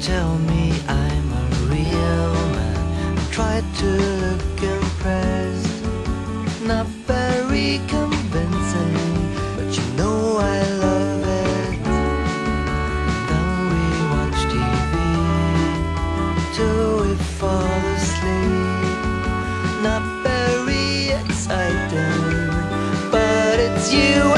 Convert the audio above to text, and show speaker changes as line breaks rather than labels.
tell me I'm a real man. I try to look impressed, not very convincing, but you know I love it. Then we watch TV till we fall asleep. Not very exciting, but it's you.